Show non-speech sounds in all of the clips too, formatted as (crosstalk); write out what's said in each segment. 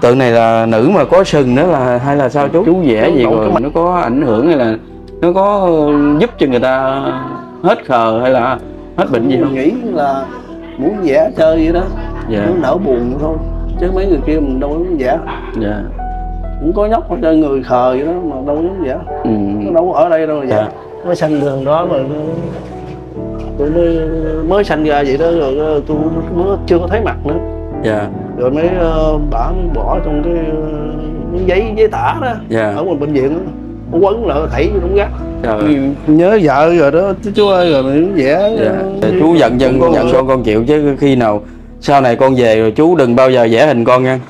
tượng này là nữ mà có sừng nữa là hay là sao chú? Chú vẽ gì rồi nó có ảnh hưởng hay là nó có giúp cho người ta hết khờ hay là hết bệnh gì mình không? nghĩ là muốn vẽ chơi vậy đó. Dạ. Nó nở buồn thôi chứ mấy người kia mình đâu có muốn vẽ dạ. Cũng có nhóc chơi người khờ vậy đó mà đâu có muốn vẽ ừ. nó đâu có ở đây đâu mà vẽ Dạ. mới sanh đường đó mà nó- tôi mới mới sanh ra vậy đó rồi tôi mới chưa có thấy mặt nữa dạ. Rồi mới uh, mới bỏ trong cái ờ, miếng giấy giấy tả đó dạ. Ở ngoài bệnh viện đó. Quấn lại thảy vô đống rác trời nhớ vợ rồi đó. Chú- chú ơi rồi mình vẽ dạ. ờ, chú giận dân con- giận con con chịu chứ khi nào sau này con về rồi chú đừng bao giờ vẽ hình con nha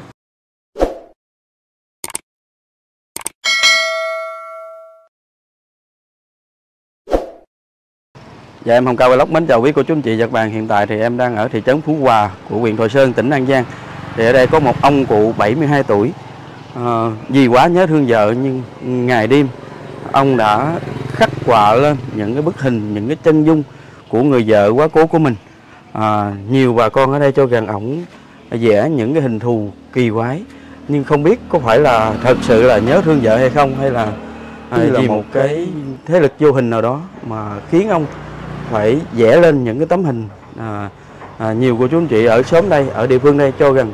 Dạ em Hồng Cao Vlog mến chào quý cô chú anh chị và các bạn Hiện tại thì em đang ở thị trấn Phú Hòa của huyện Thoại Sơn, tỉnh An Giang. Thì ở đây có một ông cụ 72 tuổi. Ờ, Vì quá nhớ thương vợ nhưng ngày đêm Ông đã khắc họa lên những cái bức hình, những cái chân dung của người vợ quá cố của mình. À, Nhiều bà con ở đây cho rằng ổng vẽ những cái hình thù kỳ quái. Nhưng không biết có phải là thật sự là nhớ thương vợ hay không Hay là, à, Như là một cái thế lực vô hình nào đó mà khiến ông phải vẽ lên những cái tấm hình à, à, nhiều của chú anh chị ở xóm đây ở địa phương đây cho rằng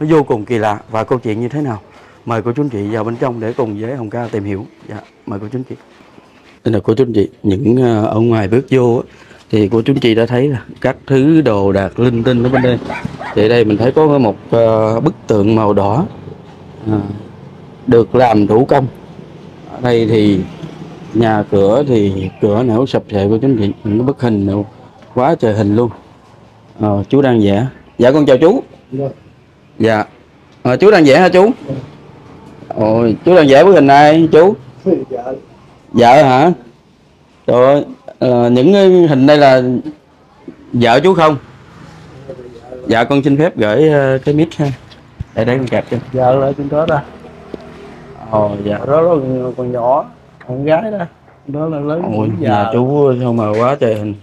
nó vô cùng kỳ lạ. Và câu chuyện như thế nào? Mời cô chú anh chị vào bên trong để cùng với hồng ca tìm hiểu. Dạ mời cô chú anh chị. Đây là cô chú anh chị những à, ở ngoài bước vô thì cô chú anh chị đã thấy là các thứ đồ đạc linh tinh ở bên đây. Thì đây mình thấy có một à, bức tượng màu đỏ à, được làm thủ công. Ở đây thì nhà cửa thì cửa nẻo sập sệ của chính chị những cái bức hình nào quá trời hình luôn. Ờ, chú đang vẽ. Dạ con chào chú. Vâng. dạ. Ờ, chú đang vẽ hả chú? Ôi chú đang vẽ bức hình này chú? Vợ. vợ hả? Trời ơi ờ, những cái hình đây là vợ chú không? Dạ con xin phép gửi ờ, cái mic ha. Để đấy con kẹp cho. Vợ lại trên đó đó ồ dạ. Đó là còn nhỏ con gái đó. Đó là lớn ôi già nhà chú sao mà quá trời hình.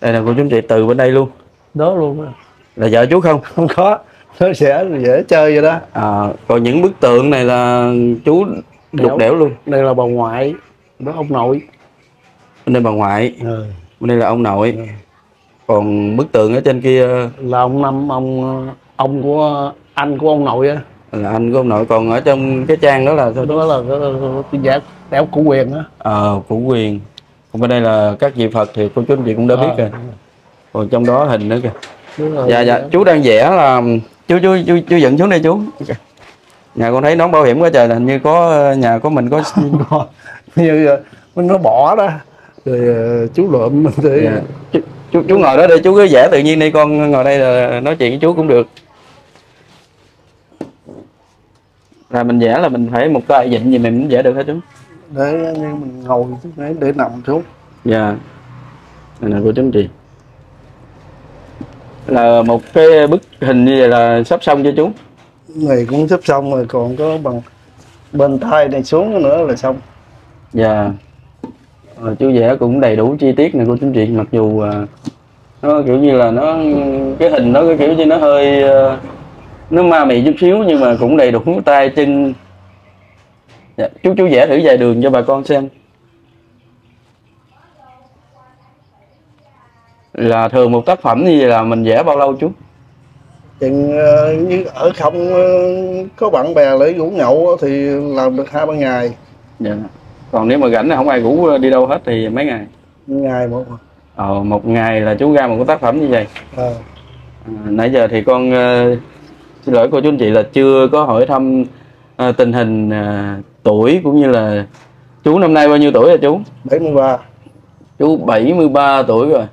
Đây là cô chú chị từ bên đây luôn. Đó luôn á. Là vợ chú không? Không có. Nó sẽ dễ chơi vậy đó. À, còn những bức tượng này là chú đục Đẽo. luôn. Đây là bà ngoại đó ông nội. Bên đây bà ngoại. Ừ. bên đây là ông nội. Còn bức tượng ở trên kia là ông năm ông ông của anh của ông nội á. là anh của ông nội. Còn ở trong cái trang đó là sao đó là cái cái giác đéo cụ quyền á. Ờ phủ quyền. Còn bên đây là các vị phật thì cô chú anh chị cũng đã biết Ờ. rồi. Còn trong đó hình nữa kìa. Rồi. dạ dạ. Chú đang vẽ là chú chú chú chú dẫn xuống đây chú. Nhà con thấy nón bảo hiểm quá trời là hình như có nhà của mình có (laughs) như ờ, nó bỏ đó. Rồi ờ, chú lượm mình thì Dạ. chú, chú, chú ngồi đó đi chú cứ vẽ tự nhiên đi con ngồi đây là nói chuyện với chú cũng được. Là mình vẽ là mình phải một tay dịnh gì mình cũng vẽ được hết chú để như mình ngồi xuống đấy để nằm xuống. Dạ. Này là cô chú anh chị là một cái bức hình như vậy là sắp xong cho chú? Này cũng sắp xong rồi còn có bằng bên tay này xuống nữa là xong. Dạ. Ờ, chú vẽ cũng đầy đủ chi tiết này cô chú anh chị mặc dù à, nó kiểu như là nó cái hình nó cái kiểu như nó hơi ờ, nó ma mị chút xíu nhưng mà cũng đầy đủ tay chân dạ, chú chú vẽ thử vài đường cho bà con xem. Là thường một tác phẩm như vậy là mình vẽ bao lâu chú? Chừng ờ, như ở không ờ, có bạn bè lấy rủ nhậu thì làm được hai ba ngày. Dạ. còn nếu mà rảnh là không ai rủ đi đâu hết thì mấy ngày? Ngày một ờ, một ngày là chú ra một cái tác phẩm như vậy. Ờ. À, nãy giờ thì con ờ, xin lỗi cô chú anh chị là chưa có hỏi thăm ờ, tình hình ờ, tuổi cũng như là chú năm nay bao nhiêu tuổi rồi chú? 73 Chú 73 tuổi rồi.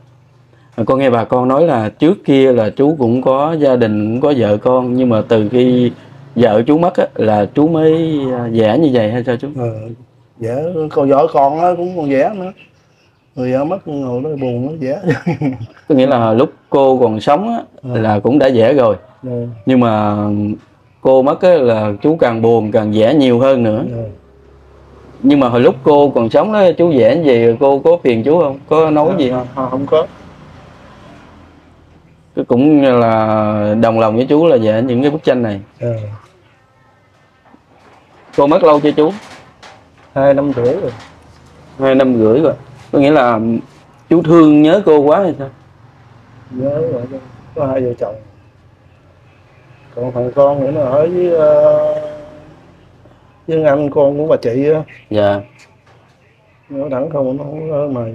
À, con nghe bà con nói là trước kia là chú cũng có gia đình cũng có vợ con nhưng mà từ khi vợ chú mất á, là chú mới vẽ như vậy hay sao chú? ờ, vẽ con vợ con á cũng còn vẽ nữa người vợ mất ngồi đó buồn nó vẽ Có nghĩa là lúc cô còn sống á, Ừ. là cũng đã vẽ rồi Ờ, nhưng mà cô mất á, là chú càng buồn càng vẽ nhiều hơn nữa. ờ. nhưng mà hồi lúc cô còn sống đó chú vẽ vậy cô có phiền chú không? Có nói gì không? không có. Cái cũng là đồng lòng với chú là vẽ những cái bức tranh này. Ờ. cô mất lâu chưa chú? Hai năm rưỡi rồi. Hai năm rưỡi rồi. Có nghĩa là chú thương nhớ cô quá hay sao? Nhớ rồi có hai vợ chồng còn thằng con nữa nó ở với ờ, với anh con của bà chị á. Dạ. Nó đẳng không nó không ở mày.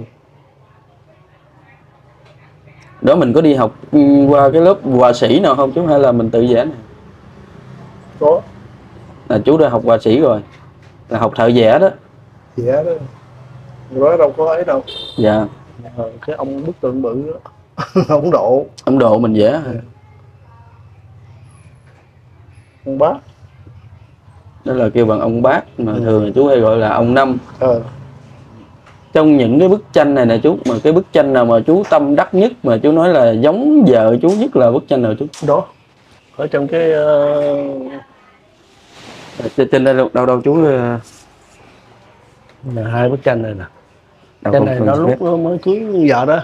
Đó mình có đi học ừ, qua cái lớp họa sĩ nào không chú? Hay là mình tự vẽ này có. Là chú đã học họa sĩ rồi. Là học thợ vẽ đó. Vẽ đó. Đó đâu có ấy đâu. Dạ. Ờ, cái ông bức tượng bự đó. (laughs) Ông độ. Ông độ mình vẽ ông bác. Đó là kêu bằng ông bác mà Ừ. thường là chú hay gọi là ông năm. Ờ. Trong những cái bức tranh này nè chú mà cái bức tranh nào mà chú tâm đắc nhất mà chú nói là giống vợ chú nhất là bức tranh nào chú? Đó. Ở trong cái ờ, trên, trên đây đâu đâu, chú ờ, là hai bức tranh này nè. Đâu tranh này nó lúc nó mới cưới vợ đó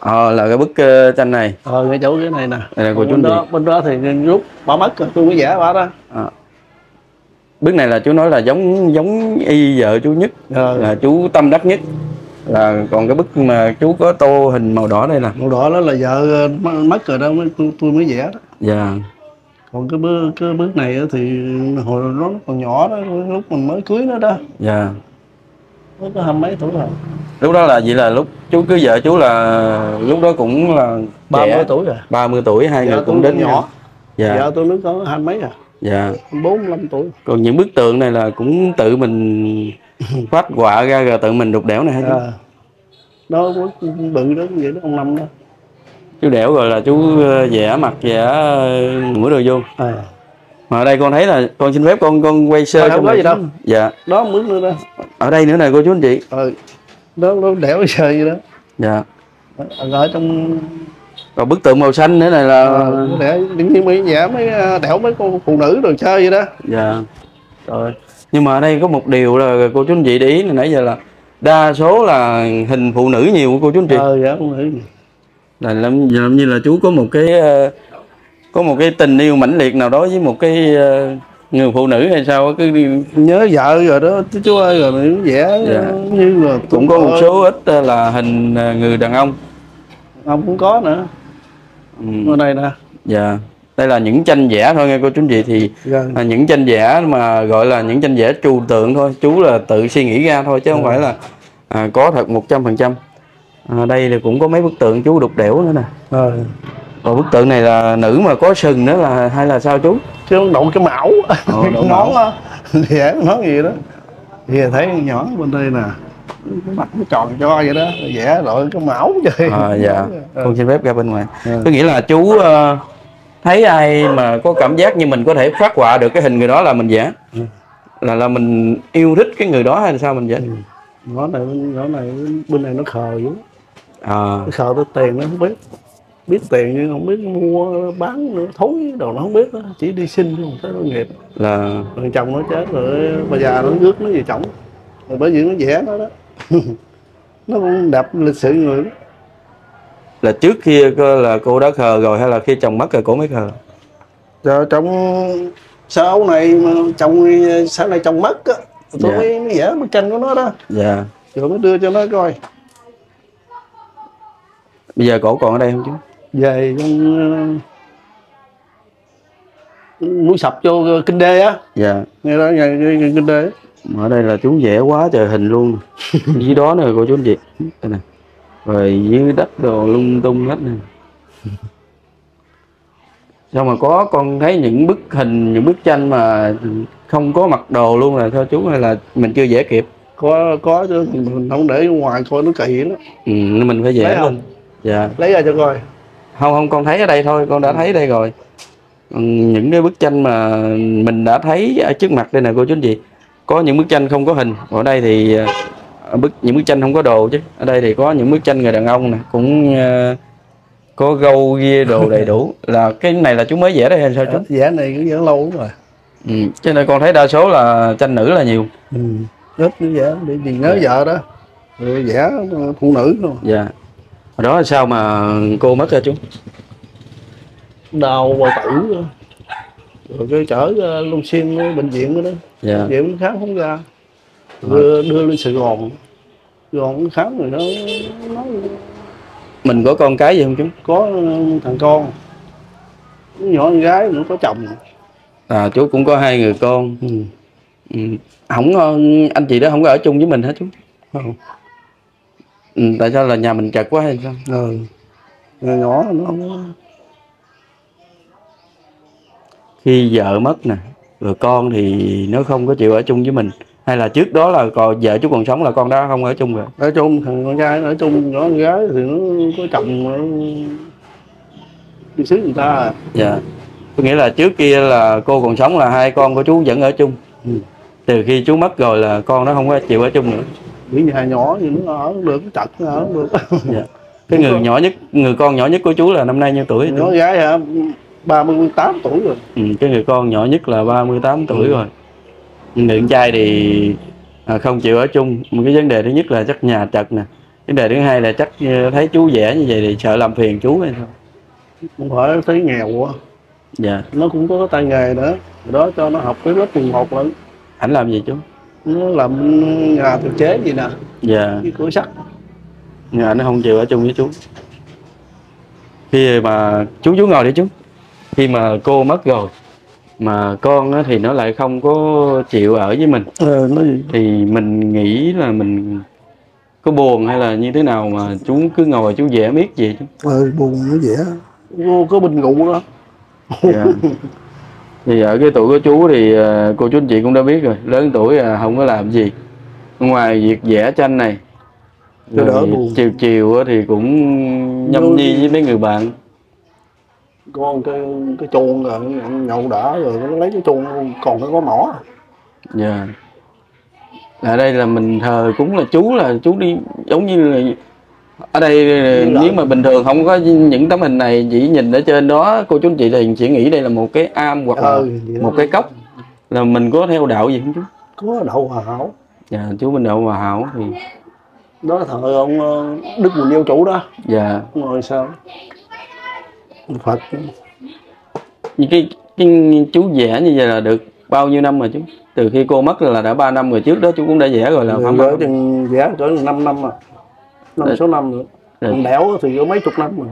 ờ là cái bức ờ, tranh này. Ờ cái chỗ cái này nè. Đây là của chú bên đó bên đó thì lúc bà mất rồi tôi mới vẽ bà đó. À. bức này là chú nói là giống giống y vợ chú nhất ờ. là chú tâm đắc nhất. Là còn cái bức mà chú có tô hình màu đỏ đây nè. Màu đỏ đó là vợ ờ, mất rồi đó mới tôi, tôi mới vẽ đó. Dạ. Còn cái bước cái bước này thì hồi nó còn nhỏ đó lúc mình mới cưới nó đó. Dạ nó có hai mấy tuổi rồi? Lúc đó là vậy là lúc chú cưới vợ chú là lúc đó cũng là ba mươi trẻ, tuổi rồi. 30 tuổi hai người Vợ cũng đến nhỏ. Nhau. dạ. Vợ tôi nó có hai mấy à. Dạ. Bốn mươi lăm tuổi. Còn những bức tượng này là cũng tự mình (laughs) phát họa ra rồi tự mình đục đẽo này hả chú? à. đó bự đó vậy đó ông năm đó. Chú đẽo rồi là chú ờ, vẽ mặt vẽ ờ, mũi đồ vô. À. mà ở đây con thấy là con xin phép con con quay sơ không trong có này gì đâu. dạ. Đó bước nữa đó. Ở đây nữa nè cô chú anh chị. Ờ đó nó đẻo sơ vậy đó. Dạ. Ở ở trong còn bức tượng màu xanh nữa này là ờ, đẻo những như mấy vẽ mấy ờ, đẻo mấy con phụ nữ rồi chơi vậy đó. Dạ. Rồi. Nhưng mà ở đây có một điều là cô chú anh chị để ý là nãy giờ là đa số là hình phụ nữ nhiều cô chú anh chị. Ờ vẽ phụ nữ là làm, làm như là chú có một cái ờ, có một cái tình yêu mãnh liệt nào đó với một cái ờ, người phụ nữ hay sao cứ nhớ vợ rồi đó chú ơi rồi mình vẽ Dạ. như là cũng có một số ít ờ, là hình ờ, người đàn ông. Ông cũng có nữa. Ừ. ở đây nè. Dạ. Đây là những tranh vẽ thôi nghe cô chú chị thì gần à, những tranh vẽ mà gọi là những tranh vẽ trừu tượng thôi. Chú là tự suy nghĩ ra thôi chứ không phải là à, có thật một trăm phần trăm. À, đây thì cũng có mấy bức tượng chú đục đẽo nữa nè. Ờ còn bức tượng này là nữ mà có sừng nữa là hay là sao chú? Chứ không đậu cái mão. Ờ, đậu (laughs) cái mão. món đó vẽ nó gì đó. Thì thấy nhỏ bên đây nè mặt nó tròn cho vậy đó vẽ rồi cái mão chơi à, dạ. (laughs) Ờ. con xin phép ra bên ngoài. Ờ. có nghĩa là chú ờ, thấy ai mà có cảm giác như mình có thể phát họa được cái hình người đó là mình vẽ? Ừ. là là mình yêu thích cái người đó hay là sao mình vẽ? Nhỏ này nhỏ này bên này nó khờ dữ. À, nó khờ tới tiền nó không biết biết tiền nhưng không biết mua bán nữa thối đồ nó không biết đó. chỉ đi xin chứ không tới nó nghiệp. Là thằng chồng nó chết rồi bà già nó rước nó về chồng rồi bởi vì nó vẽ nó đó. (laughs) Nó cũng đập lịch sử người đó là trước kia là cô đã khờ rồi hay là khi chồng mất rồi cô mới khờ? Rồi trong sau này mà chồng sau này chồng mất á tôi Dạ. mới, mới vẽ bức tranh của nó đó. Dạ. Rồi mới đưa cho nó coi. Bây giờ cổ còn ở đây không chú về trong uh, mũi sập vô kinh đê á. Dạ. Nghe đó ngày, ngày, ngày kinh đê ở đây là chú vẽ quá trời hình luôn. (laughs) Dưới đó nữa cô chú anh chị. Nè. Rồi dưới đất đồ lung tung hết nè. (laughs) Sao mà có con thấy những bức hình những bức tranh mà không có mặc đồ luôn là sao chú hay là mình chưa vẽ kịp? Có có chứ. Mình không để ngoài coi nó kỳ lắm ừ, mình phải vẽ luôn dạ. Lấy ra cho coi không không con thấy ở đây thôi con đã thấy đây rồi. Ừ, những cái bức tranh mà mình đã thấy ở trước mặt đây nè cô chú anh chị có những bức tranh không có hình. Ở đây thì ờ, bức những bức tranh không có đồ chứ. Ở đây thì có những bức tranh người đàn ông nè cũng ờ, có gâu ghia đồ (laughs) đầy đủ. Là cái này là chú mới vẽ đây hay sao chú? Vẽ này cũng vẽ lâu rồi. Ừ. cho nên con thấy đa số là tranh nữ là nhiều. Ừ. ít nó vẽ để gì nhớ vợ đó. Vẽ phụ nữ luôn. Dạ hồi đó là sao mà cô mất ra chú? Đau bao tử rồi cái chở ờ, luân xuyên bệnh viện đó, dạ. Bệnh viện khám không ra. Đưa, đưa lên Sài Gòn. Sài Gòn khám rồi nó nói mình có con cái gì không chú? Có thằng con. Nhỏ con gái cũng có chồng. À chú cũng có hai người con. Ừ. ừ. không ờ, anh chị đó không có ở chung với mình hả chú? Không ừ, tại sao là nhà mình chật quá hay sao ừ. nhỏ nhỏ nó không có khi vợ mất nè rồi con thì nó không có chịu ở chung với mình hay là trước đó là còn vợ chú còn sống là con đó không ở chung rồi ở chung thằng con trai nó ở chung nhỏ con gái thì nó có chồng nó đi xứ người ta à. dạ có nghĩa là trước kia là cô còn sống là hai con của chú vẫn ở chung ừ. từ khi chú mất rồi là con nó không có chịu ở chung nữa bị nhà nhỏ thì nó ở không được nó ở được. Dạ. cái người nhỏ nhất người con nhỏ nhất của chú là năm nay nhiêu tuổi nhỏ gái hả? Ba mươi tám tuổi rồi. Ừ, cái người con nhỏ nhất là 38 tuổi Ừ. rồi. Người con trai thì à, không chịu ở chung. Một cái vấn đề thứ nhất là chắc nhà chật nè. Vấn đề thứ hai là chắc ờ, thấy chú vẽ như vậy thì sợ làm phiền chú hay sao? Không phải thấy nghèo quá. Dạ. Nó cũng có tay nghề nữa. Đó cho nó học cái lớp 11 lận. Ảnh làm gì chú nó làm nhà thực chế gì nè. Dạ. Cái cửa sắt. Nhưng ảnh không chịu ở chung với chú. Khi mà chú chú ngồi đi chú. Khi mà cô mất rồi mà con á, thì nó lại không có chịu ở với mình. Ờ nó gì? Thì mình nghĩ là mình có buồn hay là như thế nào mà chú cứ ngồi chú vẽ miết gì chú ờ buồn nó dễ. Có, có bình ngủ đó Dạ. (laughs) thì ở cái tuổi của chú thì ờ, cô chú anh chị cũng đã biết rồi. Lớn tuổi à, không có làm gì. Ngoài việc vẽ tranh này đỡ buồn. chiều chiều thì cũng nhâm nhi với mấy người bạn. Con cái cái chuông rồi nhậu đã rồi nó lấy cái chuông còn cái có mỏ. Dạ. Ở đây là mình thờ cúng là chú là chú đi giống như là ở đây là- nếu mà bình thường không có những tấm hình này chỉ nhìn ở trên đó cô chú anh chị thì chỉ nghĩ đây là một cái am hoặc là ờ vậy đó. một cái cốc là mình có theo đạo gì không chú? Có đậu hòa hảo. Dạ chú Minh Đậu Hòa Hảo thì đó là thờ ông ờ, đức quỳnh yêu chủ đó. Dạ. Ngồi sao? Phật. Như cái, cái chú vẽ như vậy là được bao nhiêu năm rồi chú? Từ khi cô mất là đã 3 năm rồi trước đó chú cũng đã vẽ rồi là vợ không? chừng vẽ cỡ 5 năm à năm Rồi. sáu năm Rồi. còn đẻo thì có mấy chục năm rồi.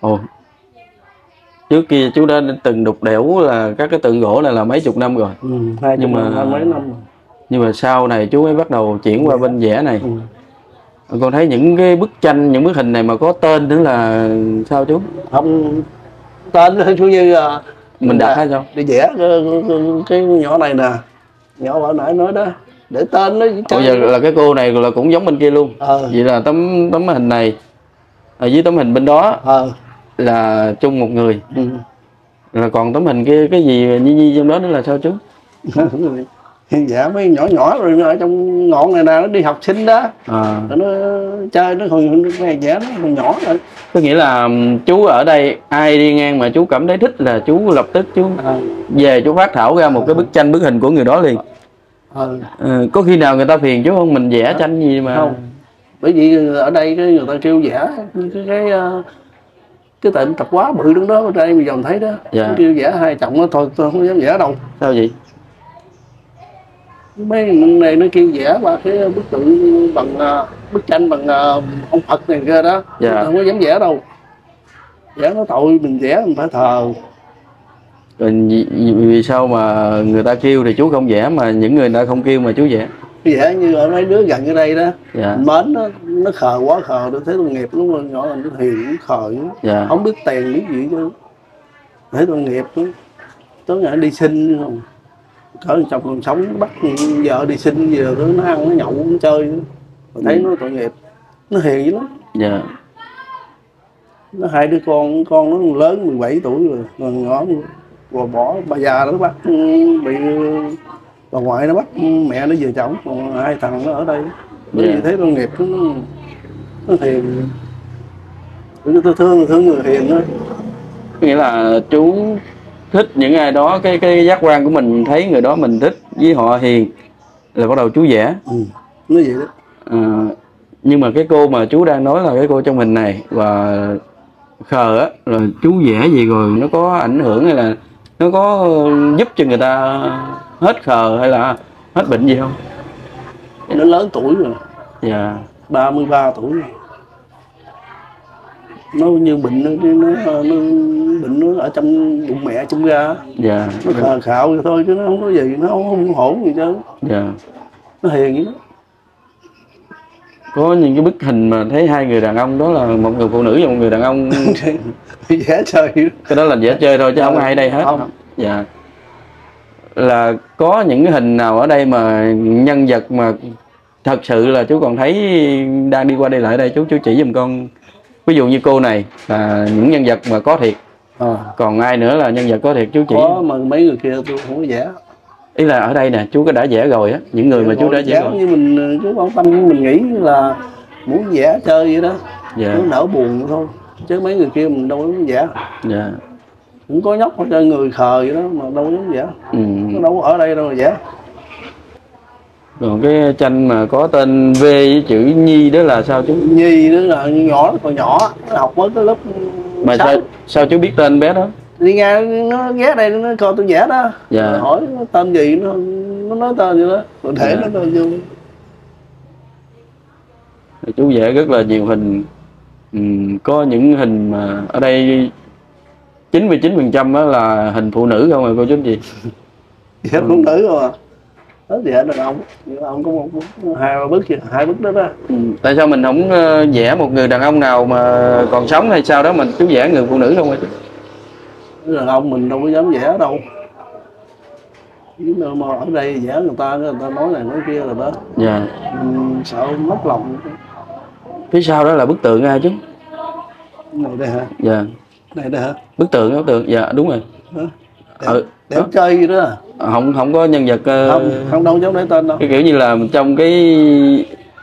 Ồ. Trước kia chú đã từng đục đẽo là các cái tượng gỗ này là mấy chục năm rồi. Ừ, hai Nhưng mà- năm mấy năm rồi. nhưng mà sau này chú mới bắt đầu chuyển qua bên vẽ này. Ừ. con thấy những cái bức tranh những bức hình này mà có tên nữa là sao chú? Không tên nó chú như à, mình đặt hay sao? đi vẽ cái, cái, cái nhỏ này nè. Nhỏ vợ nãy nói đó để tên nó bây giờ là cái cô này là cũng giống bên kia luôn. Ờ. Vậy là tấm tấm hình này ở dưới tấm hình bên đó ờ. là chung một người. Ừ. là còn tấm hình kia cái gì nhi nhi trong đó nữa là sao chú (laughs) dạ mấy nhỏ nhỏ rồi ở trong ngọn này nè nó đi học sinh đó. À, rồi nó chơi nó còn này vẽ nó còn nhỏ rồi. Có nghĩa là ừm, chú ở đây ai đi ngang mà chú cảm thấy thích là chú lập tức chú ờ. về chú phát thảo ra một cái bức tranh bức hình của người đó liền ờ Ờ, có khi nào người ta phiền chú không? Mình vẽ tranh gì mà? Không. Bởi vì ở đây cái người ta kêu vẽ cái cái cái, ờ, cái tiệm tập quá bự đứng đó ở đây bây giờ mình thấy đó. Dạ. Nó kêu vẽ hai chồng nó thôi tôi không dám vẽ đâu. Sao vậy? Mấy này nó kêu vẽ ba cái bức tượng bằng ờ, bức tranh bằng ờ, ông Phật này kia đó. Dạ. Tôi không có dám vẽ đâu. Vẽ nó tội mình vẽ mình phải thờ vì, sao mà người ta kêu thì chú không vẽ mà những người ta không kêu mà chú vẽ? Vẽ như ở mấy đứa gần ở đây đó dạ. mến nó nó khờ quá khờ tôi thấy tội nghiệp nó nhỏ là nó hiền nó khờ dạ. Không biết tiền biết gì chứ. Thấy tội nghiệp lắm tối ngày đi sinh không? Cỡ chồng còn sống bắt vợ đi sinh giờ nó ăn nó nhậu nó chơi. Mà thấy nó tội nghiệp. Nó hiền lắm. Dạ. Nó hai đứa con con nó lớn 17 tuổi rồi còn nhỏ rồi bỏ bà già nó bắt ừ, bị bà ngoại nó bắt mẹ nó về chồng. Còn hai thằng nó ở đây. Bởi vì Dạ. thấy tội nghiệp. Nó nó hiền. Tôi thương thương người hiền có nghĩa là chú thích những ai đó cái cái giác quan của mình thấy người đó mình thích với họ hiền là bắt đầu chú vẽ. Ừ. nó vậy đó. À, nhưng mà cái cô mà chú đang nói là cái cô trong hình này và khờ á rồi chú vẽ gì rồi nó có ảnh hưởng hay là nó có giúp cho người ta hết khờ hay là hết bệnh gì không? Nó lớn tuổi rồi. Dạ. 33 tuổi rồi. nó như bệnh nó, nó, nó, nó bệnh nó ở trong bụng mẹ trong ra dạ. Nó khờ khạo vậy thôi chứ nó không có gì nó không, không hổn gì chứ. Dạ. Nó hiền vậy đó. Có những cái bức hình mà thấy hai người đàn ông đó là một người phụ nữ và một người đàn ông (laughs) (laughs) dễ chơi. Cái đó là dễ chơi thôi chứ không ai ở đây hết. Không. dạ. Là có những cái hình nào ở đây mà nhân vật mà thật sự là chú còn thấy đang đi qua đây lại đây? Chú chú chỉ giùm con. Ví dụ như cô này là những nhân vật mà có thiệt. Ờ. còn ai nữa là nhân vật có thiệt? Chú chỉ. Có mà mấy người kia tôi không có vẽ ý là ở đây nè chú có đã vẽ rồi á. Những người mà chú đã vẽ rồi. như mình chú quan tâm mình nghĩ là muốn vẽ chơi vậy đó. Dạ. Nó đỡ buồn thôi chứ mấy người kia mình đâu có dám vẽ dạ. Cũng có nhóc cho người khờ vậy đó mà đâu có dám vẽ ừ. nó đâu có ở đây đâu mà vẽ còn cái tranh mà có tên V với chữ Nhi đó là sao chú? Nhi nữa là nhỏ còn nhỏ. Nó học mới cái lớp mà sáu. sao sao chú biết tên bé đó? Đi ngang nó ghé đây nó coi tôi vẽ đó. Dạ. Hỏi nó tên gì nó nó nói tên gì đó. Rồi để Dạ. nó tên vô. Chú vẽ rất là nhiều hình Ừm, có những hình mà ở đây 99% đó là hình phụ nữ không à cô chú chị? Vẽ phụ nữ không à đó vẽ đàn ông. Ông có một bức hai ba bức gì hai bức đó đó. Ừm, tại sao mình không ờ, vẽ một người đàn ông nào mà còn sống hay sao đó mình chú vẽ người phụ nữ không chú đàn ông mình đâu có dám vẽ đâu. Nhưng mà ở đây vẽ người ta người ta nói này nói kia rồi đó. Dạ. Mình sợ mất lòng phía sau đó là bức tượng ai chứ? Này đây hả? Dạ. Này đây hả? Bức tượng bức tượng. Dạ đúng rồi. Hả? đẹp, ừ, đẹp đó. chơi gì đó không không có nhân vật ờ, không không đâu dám để tên đâu. cái kiểu như là trong cái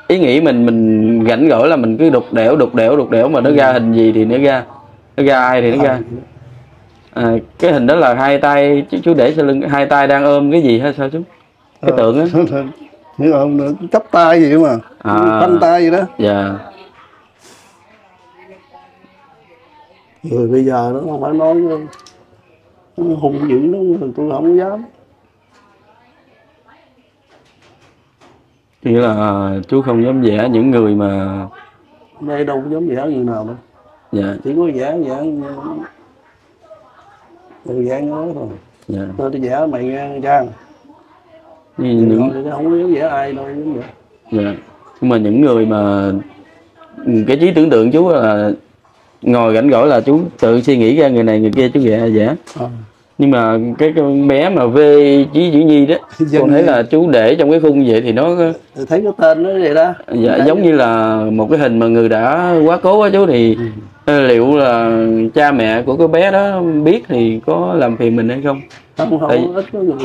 ý nghĩ mình mình rảnh rỗi là mình cứ đục đẽo đục đẽo đục đẽo mà nó ra hình gì thì nó ra. Nó ra ai thì nó ra. À, cái hình đó là hai tay chú, chú để sau lưng hai tay đang ôm cái gì hay sao chú? Cái tượng á. (laughs) mà không chấp tay gì mà. À. tay gì đó. Dạ người bây giờ nó không phải nói nó hung dữ nó tôi không dám. Nghĩa là chú không dám vẽ những người mà đây đâu có dám vẽ người nào đâu. Dạ. Chỉ có vẽ vẽ người vẽ nó thôi. Dạ. Tôi đi vẽ mày nghe trang như những Còn không dám vẽ ai đâu dám vẽ dạ. Nhưng mà những người mà cái trí tưởng tượng chú là ngồi rảnh rỗi là chú tự suy nghĩ ra người này người kia chú vẽ vẽ à. nhưng mà cái con bé mà V chí chữ Nhi đó (laughs) Dân con thấy là chú để trong cái khung vậy thì nó Thì thấy cái tên nó vậy đó. Dạ, giống như là một cái hình mà người đã quá cố á chú thì Ừ. ờ, liệu là cha mẹ của cái bé đó biết thì có làm phiền mình hay không? Không không Tại- ít có người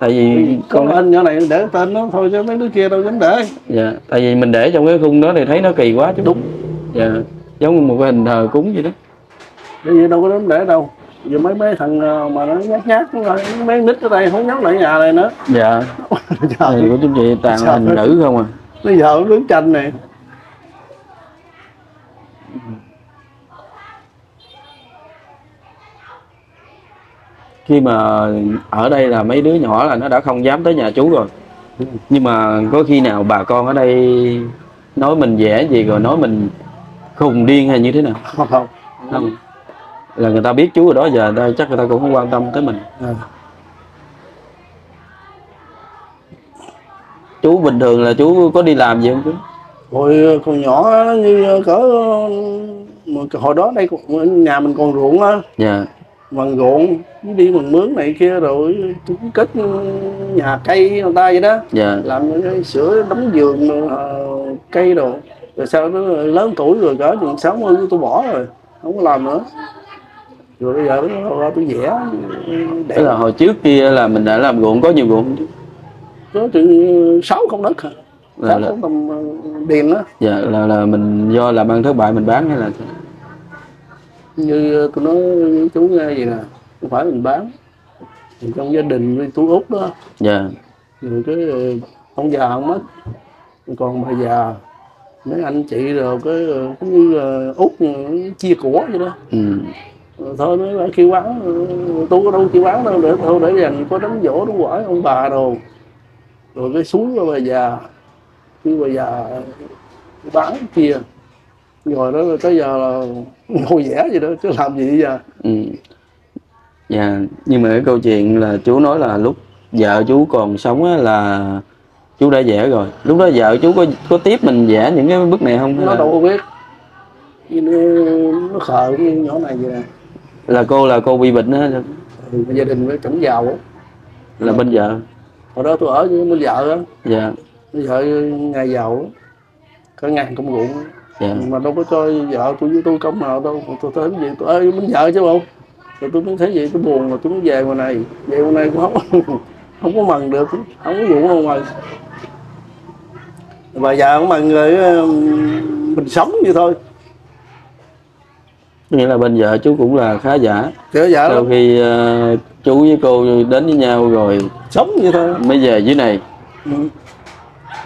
tại vì con anh nhỏ này để tên nó thôi chứ mấy đứa kia đâu dám để. Dạ tại vì mình để trong cái khung đó thì thấy nó kỳ quá chú. Đúng. dạ giống như một cái hình thờ cúng vậy đó. Bởi vì đâu có dám để đâu. Giờ mấy mấy thằng ờ, mà nó nhát nhát rồi mấy nít ở đây không nhắc lại nhà này nữa. Dạ. (laughs) Trời. Của chú chị toàn là hình nữ không à. Bây giờ bức tranh này. Khi mà ở đây là mấy đứa nhỏ là nó đã không dám tới nhà chú rồi. Nhưng mà có khi nào bà con ở đây nói mình vẽ gì rồi nói mình khùng điên hay như thế nào? Không không. Không. Là người ta biết chú rồi đó giờ ta, chắc người ta cũng không quan tâm tới mình. À. chú bình thường là chú có đi làm gì không chú? Hồi còn nhỏ như cỡ mà hồi đó đây nhà mình còn ruộng á. Dạ. Bằng ruộng đi bằng mướn này kia rồi cũng kết nhà cây người ta vậy đó. Dạ. Làm cái sửa đóng giường ờ, cây đồ rồi sau đó lớn tuổi rồi cỡ chừng sáu mươi tôi bỏ rồi không có làm nữa. Rồi bây giờ nó ra tôi vẽ để là hồi trước kia là mình đã làm ruộng có nhiều ruộng không chú? có chừng sáu không đất hả? Là- là- không tầm ờ, điền đó dạ là là mình do làm ăn thất bại mình bán hay là sao? như tôi nói với chú nghe gì nè không phải mình bán. Thì trong gia đình với tú út đó. Dạ. Rồi cái ờ, ông già ông mất còn bà già mấy anh chị rồi cái ờ, cũng như út chia của vậy đó ừ. Rồi thôi nó kêu bán tôi có đâu kêu bán đâu để thôi để dành có đám dỗ đám quải ông bà đồ rồi cái xuống rồi bà già khi bà già bán kia rồi đó tới giờ là ngồi vẽ gì đó chứ làm gì giờ ừ. dạ nhưng mà cái câu chuyện là chú nói là lúc vợ chú còn sống là chú đã vẽ rồi. Lúc đó vợ chú có có tiếp mình vẽ những cái bức này không nó đâu có biết. Nó, khờ như nhỏ này vậy nè. Là cô là cô bị bệnh á. Ừ, gia đình với chồng giàu á. Là bên vợ. Hồi đó tôi ở với bên vợ á. Dạ. Bây vợ nhà giàu cả ngàn công ruộng dạ. Mà đâu có cho vợ tôi với tôi công nào đâu. Tôi thấy gì tôi ơi bên vợ chứ không? Rồi tôi mới thấy vậy tôi buồn rồi tôi muốn về ngoài này. Về ngoài này cũng không (laughs) không có mừng được. Không có vụ đâu mừng bà già cũng mừng rồi ờ, mình sống như thôi. Nghĩa là bên vợ chú cũng là khá giả. Kiểu vợ sau lắm. khi ờ, chú với cô đến với nhau rồi sống như thôi. mới về dưới này. Ừ.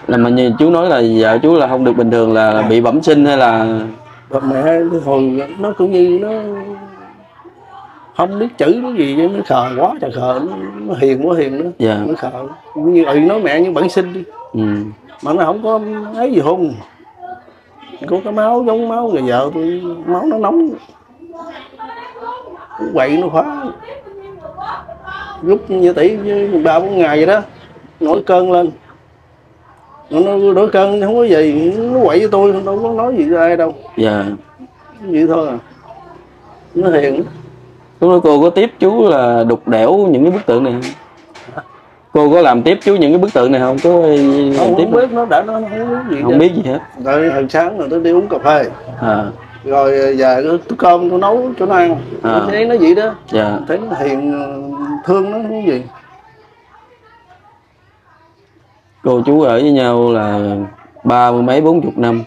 là mà như chú nói là vợ chú là không được bình thường là, là bị bẩm sinh hay là mẹ hồi nó cũng như nó không biết chữ nó gì chứ nó khờ quá trời khờ nó, nó hiền quá hiền nữa dạ. Nó khờ. Như ừ nói mẹ như bản sinh đi. Ừ. mà nó không có ấy gì hung. Có cái máu giống máu người vợ tôi máu nó nóng. Quậy nó khóa lúc như tỷ với ba bốn ngày vậy đó nổi cơn lên. Nó nó nổi cơn không có gì nó quậy với tôi đâu có nói gì với ai đâu. Dạ. Vậy thôi à. Nó hiền. Lúc đó cô có tiếp chú là đục đẽo những cái bức tượng này không cô có làm tiếp chú những cái bức tượng này không? Có làm không, tiếp không? biết nó đã nó không biết gì không biết gì hết. Rồi hồi sáng rồi tôi đi uống cà phê. À. Rồi về tôi cơm tôi nấu cho nó ăn. À. tôi thấy nó vậy đó. Dạ. Thấy nó hiền thương nó không gì. Cô chú ở với nhau là ba mươi mấy bốn chục năm.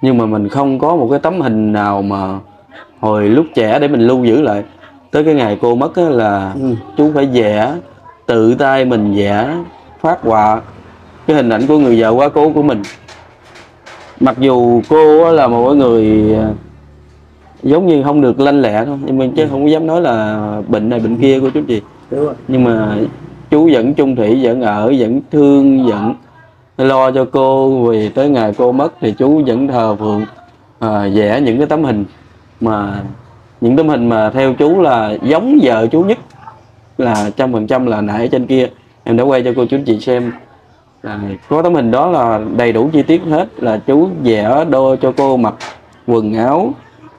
Nhưng mà mình không có một cái tấm hình nào mà hồi lúc trẻ để mình lưu giữ lại. Tới cái ngày cô mất á là ừ. chú phải vẽ tự tay mình vẽ phát họa cái hình ảnh của người vợ quá cố của mình. Mặc dù cô là một người à, giống như không được lanh lẹ thôi nhưng mà chứ không có dám nói là bệnh này bệnh kia của chú chị. Đúng rồi. Nhưng mà chú vẫn chung thủy vẫn ở vẫn thương vẫn lo cho cô. Vì tới ngày cô mất thì chú vẫn thờ phượng à, vẽ những cái tấm hình mà những tấm hình mà theo chú là giống vợ chú nhất là trăm phần trăm là nãy trên kia. Em đã quay cho cô chú anh chị xem. Là có tấm hình đó là đầy đủ chi tiết hết là chú vẽ đôi cho cô mặc quần áo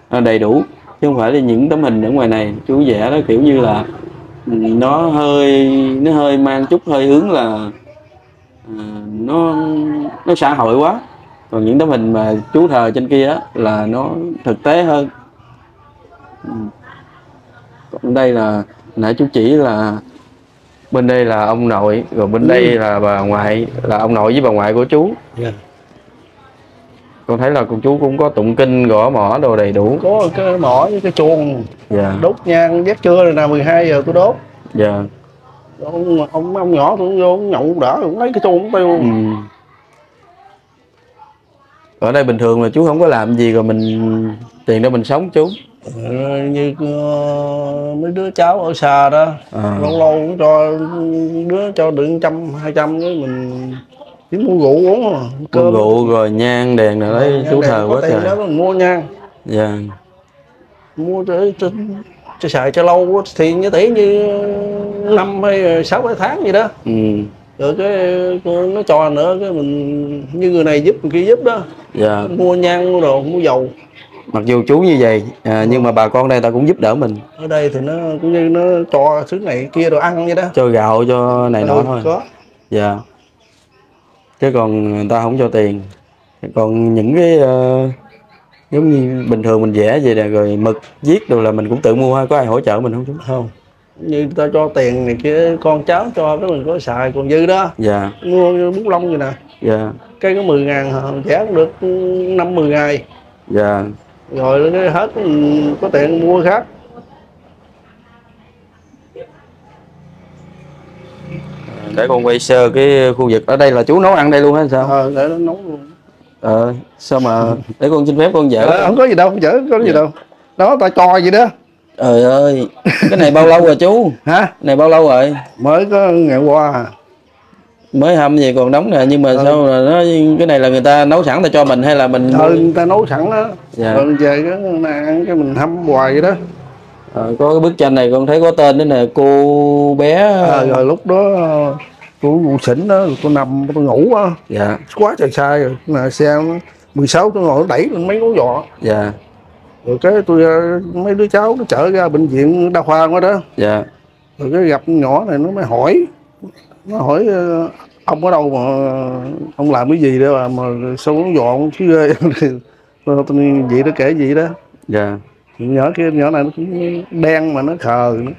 à, đầy đủ. Chứ không phải là những tấm hình ở ngoài này chú vẽ nó kiểu như là nó hơi nó hơi mang chút hơi hướng là à, nó nó xã hội quá. Còn những tấm hình mà chú thờ trên kia á, là nó thực tế hơn. Ừ. Còn đây là nãy chú chỉ là bên đây là ông nội rồi bên đây là bà ngoại là ông nội với bà ngoại của chú. Dạ. con thấy là con chú cũng có tụng kinh gõ mỏ đồ đầy đủ. Có cái mỏ với cái chuông. Dạ. Đốt nhang giấc trưa rồi nào 12 giờ tôi đốt. Dạ. Ông ông, ông nhỏ tôi vô nhậu đỡ cũng lấy cái chuông ông tiêu. Ừ. ở đây bình thường là chú không có làm gì rồi mình tiền để mình sống chú như ờ, mấy đứa cháu ở xa đó à, lâu lâu cũng cho đứa cho đựng trăm hai trăm cái mình chỉ mua rượu uống mà cơm. rượu rồi nhang đèn rồi đấy chú thờ quá trời. đó mình mua nha dạ. Mua cho, cho, cho xài cho lâu quá thì như tỷ như năm hay sáu bảy tháng gì đó. Ừ. Rồi cái nó cho nữa cái mình như người này giúp người kia giúp đó. Dạ. Mua nhang mua đồ mua dầu mặc dù chú như vậy à, nhưng mà bà con đây ta cũng giúp đỡ mình. Ở đây thì nó cũng như nó cho thứ này kia đồ ăn vậy đó. Cho gạo cho này nọ Ừ, thôi. có. Dạ. Chứ còn người ta không cho tiền. Còn những cái ờ, giống như bình thường mình vẽ vậy nè rồi mực viết đồ là mình cũng tự mua. Hay có ai hỗ trợ mình không chú? Không. Như người ta cho tiền này kia con cháu cho cái mình có xài. Còn dư đó. Dạ. Mua bút lông vậy nè. Dạ. Cây có 10 ngàn vẽ cũng được năm 10 ngày. Dạ rồi cái hết ừ, có tiền mua khác. Để con quay sơ cái khu vực ở đây là chú nấu ăn đây luôn hay sao? Ờ để nó nóng luôn. Ờ sao mà để con xin phép con ờ, dở không có gì đâu không chở có gì Dạ. đâu. Đó ta cho vậy đó. Trời ơi cái này bao lâu rồi chú? Hả? Cái này bao lâu rồi? Mới có ngày qua. à. Mới hâm gì còn nóng nè nhưng mà Ừ. sao là nó cái này là người ta nấu sẵn ta cho mình hay là mình ừ người ta nấu sẵn đó. Dạ. rồi về cái ăn cái mình hâm hoài vậy đó. Ờ, có cái bức tranh này con thấy có tên đó nè cô bé. À, rồi lúc đó tôi ngủ xỉn đó tôi nằm tôi ngủ á. Dạ. Quá trời sai rồi. Là xe nó 16 tôi ngồi nó đẩy lên mấy ngón giò. Dạ. Rồi cái tôi ờ, mấy đứa cháu nó chở ra bệnh viện đa khoa quá đó. Dạ. Rồi cái gặp con nhỏ này nó mới hỏi nó hỏi ờ, ông ở đâu mà ông làm cái gì đó mà, mà sao nó dọn chứ ghê. (laughs) Vậy đó kể gì đó. Dạ. Nhỏ kia nhỏ này nó cũng đen mà nó khờ. Nữa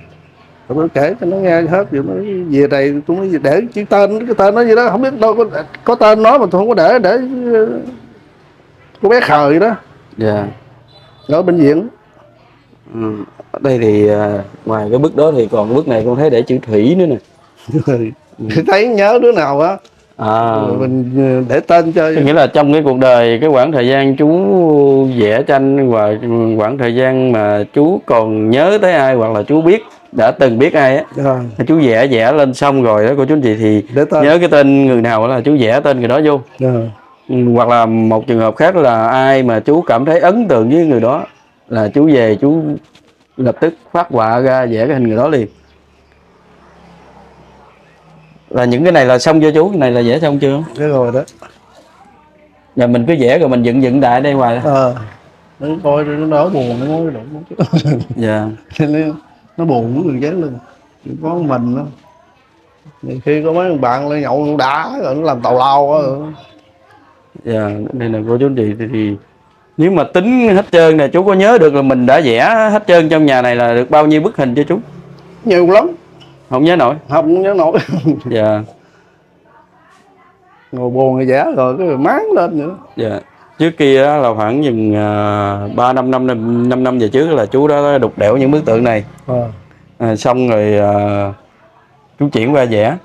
rồi tôi kể cho nó nghe hết rồi nó về đây. Tôi mới để chữ tên cái tên nó gì đó không biết đâu có có tên nó mà tôi không có để để ờ, cô bé khờ vậy đó. Dạ. Ở bệnh viện. Ừ. ở đây thì ngoài cái bức đó thì còn cái bức này con thấy để chữ thủy nữa nè (laughs) thì thấy nhớ đứa nào á. À. Mình ờ, để tên cho nghĩa là trong cái cuộc đời cái khoảng thời gian chú vẽ tranh và khoảng thời gian mà chú còn nhớ tới ai hoặc là chú biết đã từng biết ai á chú vẽ vẽ lên xong rồi đó cô chú anh chị thì nhớ cái tên người nào là chú vẽ tên người đó vô. Ừ, hoặc là một trường hợp khác là ai mà chú cảm thấy ấn tượng với người đó là chú về chú lập tức phát họa ra vẽ cái hình người đó liền là những cái này là xong chưa chú cái này là vẽ xong chưa? Cái rồi đó. Và mình cứ vẽ rồi mình dựng dựng đại đây hoài. Ờ. Nó coi nó đỡ buồn nó nói đụng (laughs) dạ. Nó, nó buồn với người dán lên chỉ có mình đó Nhiều khi có mấy thằng bạn lên nhậu đã rồi nó làm tàu lao á dạ đây là cô chú anh chị thì, thì nếu mà tính hết trơn nè chú có nhớ được là mình đã vẽ hết trơn trong nhà này là được bao nhiêu bức hình cho chú? Nhiều lắm không nhớ nổi. Không nhớ nổi. (laughs) Dạ. Ngồi buồn người vẽ rồi cái máng lên nữa dạ. Trước kia là khoảng chừng uh, ba năm năm năm năm về trước là chú đã đục đẽo những bức tượng này. Ờ. À, xong rồi à, chú chuyển qua vẽ.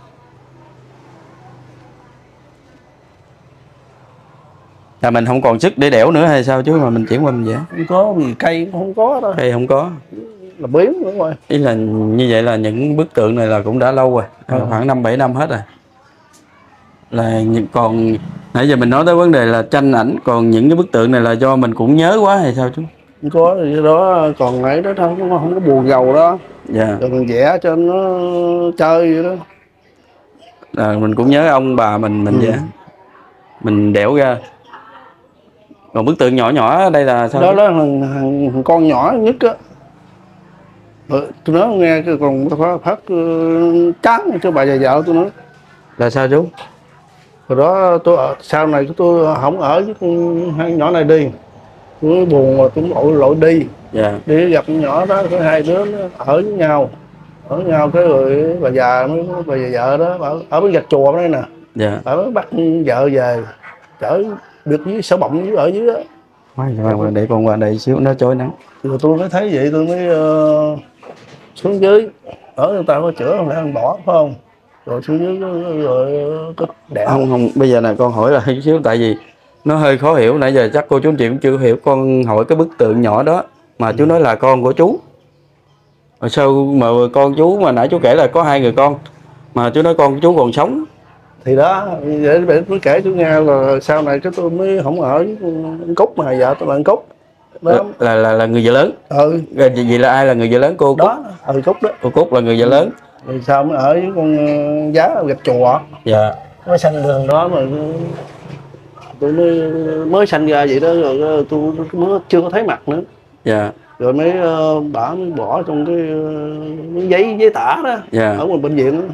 Là mình không còn sức để đẽo nữa hay sao chú mà mình chuyển qua mình vẽ? Không có vì cây không có đâu hay không có là biến nữa rồi ý là như vậy là những bức tượng này là cũng đã lâu rồi. À, khoảng năm bảy năm hết rồi. Là những còn nãy giờ mình nói tới vấn đề là tranh ảnh còn những cái bức tượng này là do mình cũng nhớ quá hay sao chú? Không có cái đó còn nãy đó thôi không có, không có buồn giàu đó. Dạ. Rồi mình vẽ cho nó chơi vậy đó. Là mình cũng nhớ ông bà mình mình Ừ. vẽ. Mình đẽo ra. Còn bức tượng nhỏ nhỏ đây là sao đó đó thằng, thằng, thằng con nhỏ nhất á Ờ, tôi nói nghe cái còn phát, phát uh, chán cho bà già vợ tôi nói là sao chú? Rồi đó tôi ở, sau này tôi không ở với con hai nhỏ này đi. Tôi buồn mà tôi lội lội đi. Dạ. Đi gặp con nhỏ đó cái hai đứa nó ở với nhau. Ở với nhau cái rồi bà già mới bà già vợ đó bà ở bên gạch chùa đây nè. Dạ. Bà mới bắt vợ về chở được với sở bọng với ở dưới đó. Khoan, để con qua đây xíu nó chói nắng. Rồi tôi mới thấy vậy tôi mới ờ, xuống dưới. Ở người ta có chữa không lẽ ăn bỏ phải không? Rồi xuống dưới rồi, có đẻ không không? bây giờ này con hỏi là chút (laughs) xíu tại vì nó hơi khó hiểu. Nãy giờ chắc cô chú anh chị cũng chưa hiểu con hỏi cái bức tượng nhỏ đó mà chú nói là con của chú. Rồi sao mà con chú mà nãy chú kể là có hai người con mà chú nói con chú còn sống? Thì đó để để mới kể tôi nghe là sau này cái tôi mới không ở với con Cúc mà vợ tôi là Cúc đó là, là là người vợ lớn. Ừ. Rồi vậy vậy là ai là người vợ lớn? Cô Cúc. đó ừ Cúc đó. Cô Cúc là người vợ lớn. Rồi sao mới ở với con ờ, giá gạch chùa? Dạ. Mới sanh đường đó mà tôi mới mới sanh ra vậy đó rồi ờ, tôi mới chưa có thấy mặt nữa. Dạ. Rồi mới ờ, bả mới bỏ trong cái ờ, miếng giấy giấy tả đó dạ. ở ngoài bệnh viện đó.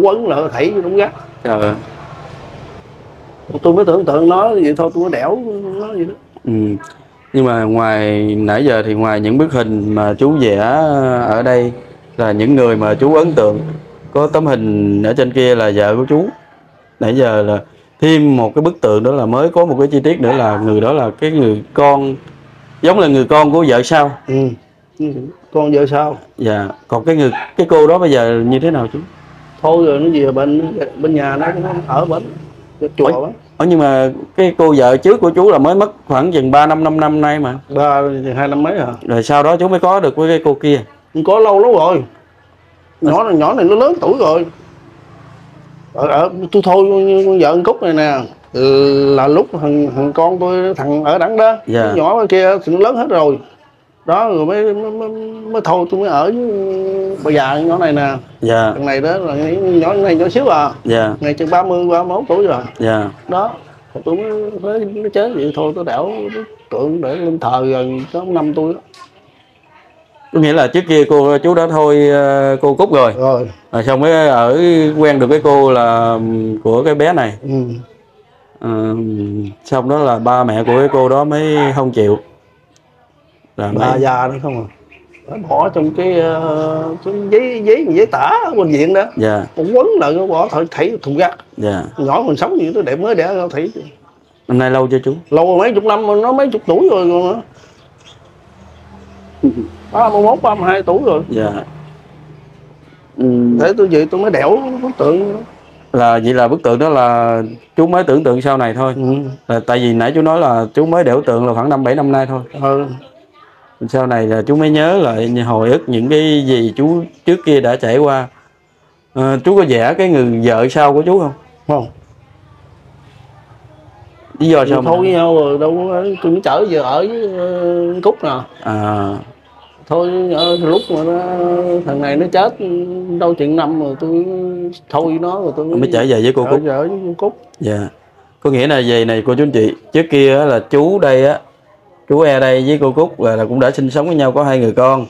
quấn lại thảy vô đống gác trời ơi. Tôi mới tưởng tượng nó vậy thôi tôi mới đẻo nó vậy đó. Ừ. Nhưng mà ngoài nãy giờ thì ngoài những bức hình mà chú vẽ ở đây là những người mà chú ấn tượng có tấm hình ở trên kia là vợ của chú. Nãy giờ là thêm một cái bức tượng đó là mới có một cái chi tiết nữa là người đó là cái người con giống là người con của vợ sau. Ừ. con vợ sao dạ còn cái người cái cô đó bây giờ như thế nào chú? Thôi rồi nó về bên bên nhà nó nó ở bệnh cái chùa đó Ủa nhưng mà cái cô vợ trước của chú là mới mất khoảng chừng 3 năm 5 năm nay mà. Ba hai năm mấy à rồi sau đó chú mới có được với cái cô kia. Có lâu lắm rồi. Nhỏ này nhỏ này nó lớn tuổi rồi. Ở, ở tôi thôi con vợ con cúc này nè. Ừ, là lúc thằng, thằng con tôi thằng ở đẳng đó. Dạ. nhỏ kia thì nó lớn hết rồi đó rồi mới mới, mới, mới thôi tôi mới ở với bà già nhỏ này nè. Dạ. Thằng này đó là nhỏ này nhỏ xíu à. Dạ. Ngày chừng ba mươi ba mốt tuổi rồi. Dạ. Đó Rồi tôi mới nói nó chết vậy thôi tôi đảo tượng để lên thờ rồi có năm tôi đó. có nghĩa là trước kia cô chú đã thôi ờ, cô cúc rồi. Rồi. Rồi xong mới ở quen được cái cô là của cái bé này. Ừ. Ờ, xong đó là ba mẹ của cái cô đó mới không chịu là mới già đó không à? Nó bỏ trong cái, cái giấy giấy giấy tả ở bệnh viện đó. Dạ. Một quấn lại nó bỏ thổi thảy thùng rác dạ. Nhỏ còn sống gì nó đẹp mới đẻ nó thảy năm nay lâu chưa chú? Lâu rồi mấy chục năm mà nó mấy chục tuổi rồi còn nữa (laughs) ba mươi mốt ba mươi hai tuổi rồi. Dạ. Ừ. để tôi về tôi mới đẻo bức tượng. Là vậy là bức tượng đó là chú mới tưởng tượng sau này thôi. Ừ. là tại vì nãy chú nói là chú mới đẽo tượng là khoảng năm bảy năm nay thôi. Ừ. sau này là chú mới nhớ lại hồi ức những cái gì chú trước kia đã trải qua. Ờ, chú có vẽ cái người vợ sau của chú không? Không. Lý do sao thôi với nhau rồi đâu có tôi mới trở về ở với ờ, cúc nè à. Thôi ở lúc mà nó, thằng này nó chết đâu chừng năm rồi tôi thôi nó rồi tôi mới trở về với cô cúc. ở với cô cúc. Dạ. Có nghĩa là về này cô chú anh chị trước kia là chú đây á chú e đây với cô cúc là, là cũng đã sinh sống với nhau có hai người con.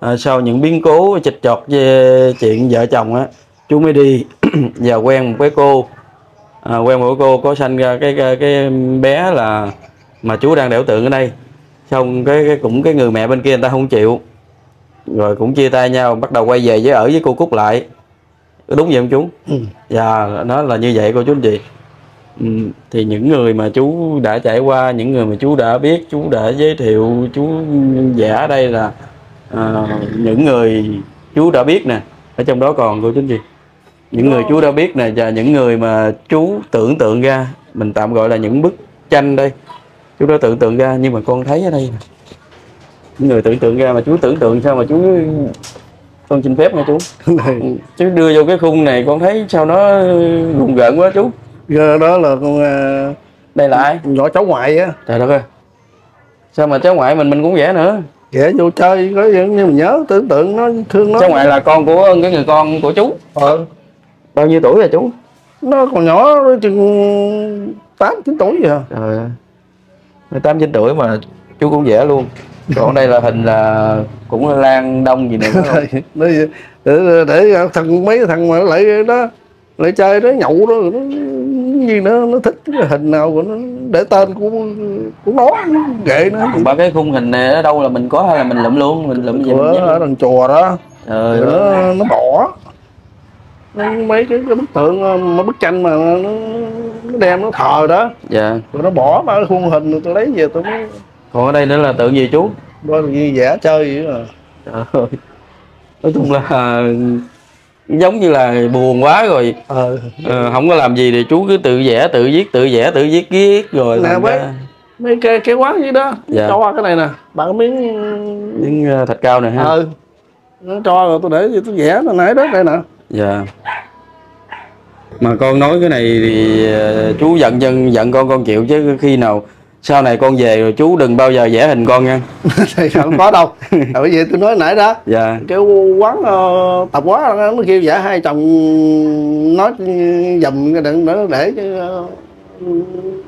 À, sau những biến cố chịch chọt về chuyện vợ chồng á chú mới đi (clears throat) và quen một cái cô. À, quen một cái cô có sanh ra cái, cái cái bé là mà chú đang đẽo tượng ở đây. Xong cái, cái cũng cái người mẹ bên kia người ta không chịu. Rồi cũng chia tay nhau bắt đầu quay về với ở với cô cúc lại. Đúng vậy không chú? Ừ. Dạ, nó là như vậy cô chú anh chị. Ừ, thì những người mà chú đã trải qua, những người mà chú đã biết, chú đã giới thiệu, chú ở đây là à, những người chú đã biết nè, ở trong đó còn cô chú anh chị. Những người chú đã biết nè và những người mà chú tưởng tượng ra, mình tạm gọi là những bức tranh đây. Chú đã tưởng tượng ra nhưng mà con thấy ở đây nè. Những người tưởng tượng ra mà chú tưởng tượng sao mà chú con xin phép nha chú (laughs) này chứ đưa vô cái khung này con thấy sao nó rùng rợn quá chú giờ đó là con ờ, đây là ai? nhỏ cháu ngoại á. Trời đất ơi. Sao mà cháu ngoại mình mình cũng vẽ nữa? Ghé vô chơi có nhưng mà nhớ tưởng tượng nó thương nó. Cháu ngoại là con của cái người con của chú. Ờ, bao nhiêu tuổi rồi chú? Nó còn nhỏ chừng tám chín tuổi vậy à. Trời ơi. Mười tám chín tuổi mà chú cũng vẽ luôn. Còn đây là hình là cũng là lan đông gì nữa không? (laughs) để, để, để thằng mấy thằng mà lại đó lại chơi nó nhậu đó nó gì nữa nó thích cái hình nào của nó để tên của của nó ghệ nó. Ba cái khung hình này ở đâu là mình có hay là mình lụm luôn mình lụm gì mình ở đằng chùa đó. Trời rồi nó nó bỏ. Nó, mấy cái, cái bức tượng ờ, mà bức tranh mà nó, nó đem nó thờ đó. Dạ. Rồi nó bỏ ba cái khuôn hình rồi tôi lấy về tôi mới còn ở đây nữa là tượng gì chú? Đó là như vẽ chơi vậy à trời ơi. Nói chung là giống như là buồn quá rồi. Ờ. Ờ, không có làm gì thì chú cứ tự vẽ tự viết tự vẽ tự viết viết rồi Nè, bác. ra mấy cái cái quán gì đó. Dạ. cho qua cái này nè. Bạn miếng miếng ờ, thạch cao này ha. Ờ nó cho rồi tôi để gì tôi vẽ nó nãy đó đây nè. Dạ. Mà con nói cái này thì ờ, chú giận chân giận con con chịu chứ khi nào sau này con về rồi chú đừng bao giờ vẽ hình con nha. (laughs) Thì không có đâu. (laughs) Rồi bởi vì tôi nói nãy đó dạ. cái quán uh, tập quá nó kêu vẽ hai chồng nói dùm đừng nữa để chứ ờ,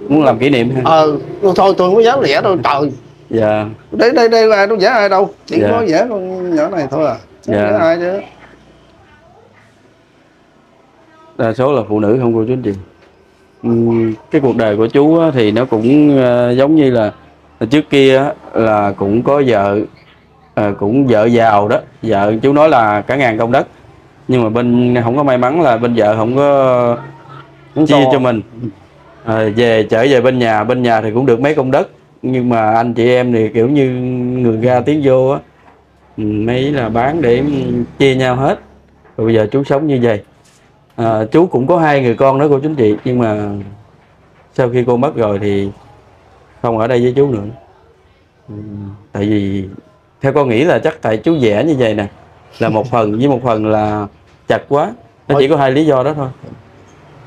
muốn làm kỷ niệm ha ờ thôi tôi không có dám vẽ đâu trời. Dạ. Đây đây đây ai đâu vẽ ai đâu chỉ Dạ. có vẽ con nhỏ này thôi à. Dạ. ai chứ. Đa số là phụ nữ không cô chú anh chị cái cuộc đời của chú thì nó cũng ờ, giống như là trước kia là cũng có vợ ờ, cũng vợ giàu đó. Vợ chú nói là cả ngàn công đất. Nhưng mà bên không có may mắn là bên vợ không có Không chia cho. cho mình. Ờ, về trở về bên nhà bên nhà thì cũng được mấy công đất. Nhưng mà anh chị em thì kiểu như người ra tiếng vô á. Ừ, mấy là bán để chia nhau hết. Rồi bây giờ chú sống như vậy à, chú cũng có hai người con đó cô chính trị chị nhưng mà sau khi cô mất rồi thì không ở đây với chú nữa. Ừ, tại vì theo con nghĩ là chắc tại chú vẽ như vậy nè là một phần với một phần là chặt quá nó chỉ có hai lý do đó thôi.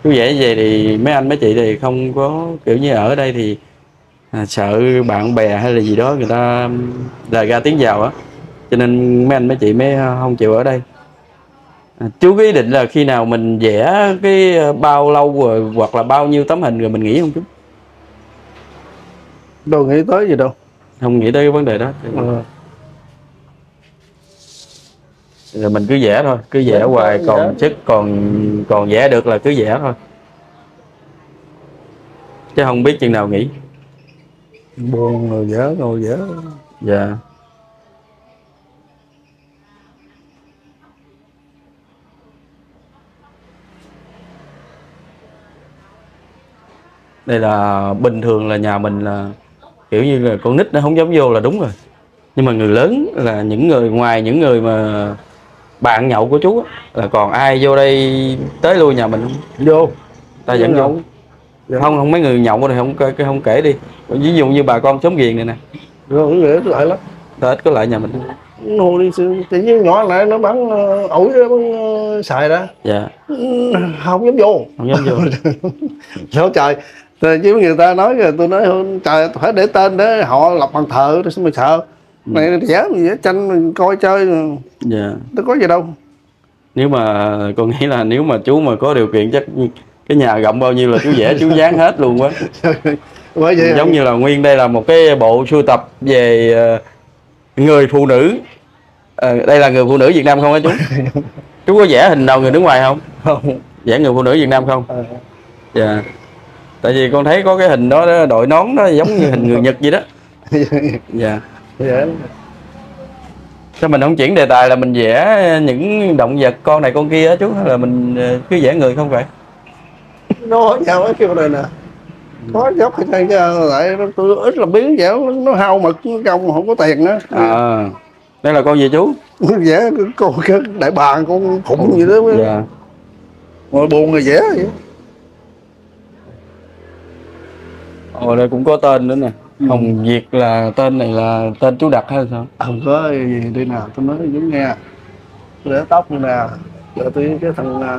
Chú vẽ như vậy thì mấy anh mấy chị thì không có kiểu như ở đây thì à, sợ bạn bè hay là gì đó người ta ừ, lời ra tiếng vào á. Cho nên mấy anh mấy chị mới không chịu ở đây chú có ý định là khi nào mình vẽ cái ờ, bao lâu rồi hoặc là bao nhiêu tấm hình rồi mình nghỉ không chú? Đâu nghĩ tới gì đâu. Không nghĩ tới cái vấn đề đó. Ờ. rồi. Mình cứ vẽ thôi cứ vẽ Vẽ hoài còn vẽ. sức còn còn vẽ được là cứ vẽ thôi. Chứ không biết chừng nào nghỉ. Buồn rồi vẽ ngồi vẽ. Dạ đây là bình thường là nhà mình là kiểu như là con nít nó không dám vô là đúng rồi. Nhưng mà người lớn là những người ngoài những người mà bạn nhậu của chú á, là còn ai vô đây tới lui nhà mình không? Vô. Ta vẫn vô. Dạ. không không mấy người nhậu thì không kể- không kể đi. Ví dụ như bà con xóm ghiền này nè. Rồi nghĩ lại lắm. Ta ít có lại nhà mình. Nô đi tự nhiên nhỏ lại nó bắn ờ, ủi nó bắn ờ, xài ra. Dạ. Không dám vô. Không dám vô. (laughs) Sao trời Rồi chứ người ta nói rồi tôi nói "Thôi, trời phải để tên để họ lập bàn thờ đó sao mà sợ này vẽ mình vẽ tranh mình coi chơi. Dạ. Tôi có gì đâu. Nếu mà con nghĩ là nếu mà chú mà có điều kiện chắc cái nhà rộng bao nhiêu là chú vẽ chú dán hết luôn quá. (laughs) Bởi vậy giống như là nguyên đây là một cái bộ sưu tập về ờ, người phụ nữ. Ờ, đây là người phụ nữ Việt Nam không hả chú? (laughs) Chú có vẽ hình nào người nước ngoài không? Không. Vẽ người phụ nữ Việt Nam không? Ờ. dạ tại vì con thấy có cái hình đó, đó đội nón đó giống như hình người Nhật vậy đó. (laughs) Dạ. Vẽ sao mình không chuyển đề tài là mình vẽ những động vật con này con kia á chú hay là mình ờ, cứ vẽ người không vậy? Nó nhau cái kêu này nè. Có dốc hay thay cho lại tôi ít là biến vẽ nó hao mực nó công không có tiền nữa. À đây là con gì chú? Vẽ con đại bàng con khủng gì đó. Dạ. Ngồi buồn rồi vẽ vậy ồ đây cũng có tên nữa nè. Hồng Việt là tên này là tên chú đặt hay sao? Không có gì đi nào tôi nói giống nghe. Tôi để tóc nè rồi tôi cái thằng à,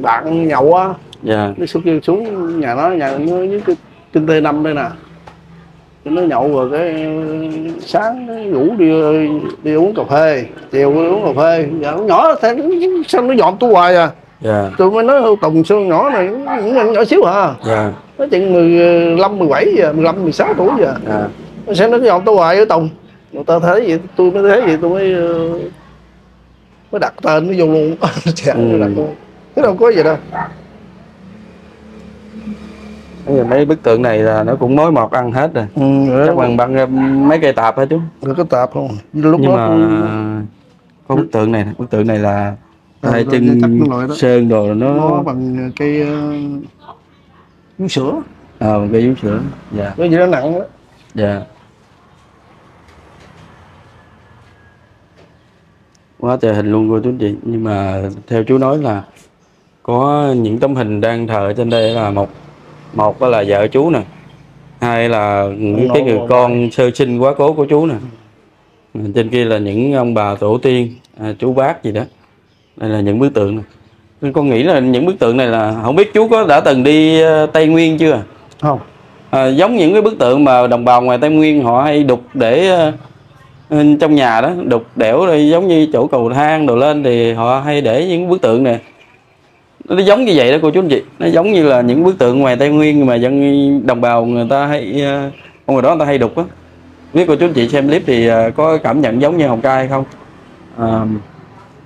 bạn nhậu á. Dạ. Nó xuống xuống nhà nó nhà nó với cái kinh tê năm đây nè. Nó nhậu rồi cái sáng nó ngủ đi đi uống cà phê chiều đi uống cà phê. Nó nhỏ thế sao nó dọn tôi hoài à dạ. Tôi mới nói tùng xương nhỏ này nó nhỏ, nhỏ xíu à dạ. Nó chừng 15, 17 giờ 15, 16 tuổi giờ. Dạ. Nó sẽ nó dọn tôi hoài với tùng. Người ta thấy vậy tôi mới thấy vậy tôi mới ờ, mới đặt tên nó vô luôn. Chả (laughs) Ừ. đặt luôn. Cái đâu có gì đâu. Bây giờ mấy bức tượng này là nó cũng mối mọt ăn hết rồi. Ừ, chắc bằng bằng ờ, mấy cây tạp hả chú? Rồi có tạp không? Lúc nhưng đó mà tôi- có bức tượng này bức tượng này là Ờ, rồi, chân sơn đồ nó nó bằng cây uh, vú sữa. Ờ cây vú sữa. Dạ. Cái gì nó nặng đó. Dạ. Quá trời hình luôn cô chú chị. Nhưng mà theo chú nói là có những tấm hình đang thờ trên đây là một một là vợ chú nè. Hai là những cái người con sơ sinh quá cố của chú nè. Trên kia là những ông bà tổ tiên à, chú bác gì đó đây là những bức tượng này Nên con nghĩ là những bức tượng này là không biết chú có đã từng đi ờ, Tây Nguyên chưa? Không. À, giống những cái bức tượng mà đồng bào ngoài Tây Nguyên họ hay đục để ờ, trong nhà đó đục đẽo rồi giống như chỗ cầu thang đồ lên thì họ hay để những bức tượng này nó giống như vậy đó cô chú anh chị. Nó giống như là những bức tượng ngoài Tây Nguyên mà dân đồng bào người ta hay ờ, người đó người ta hay đục á. Biết cô chú anh chị xem clip thì có cảm nhận giống như Hồng Ca hay không? À,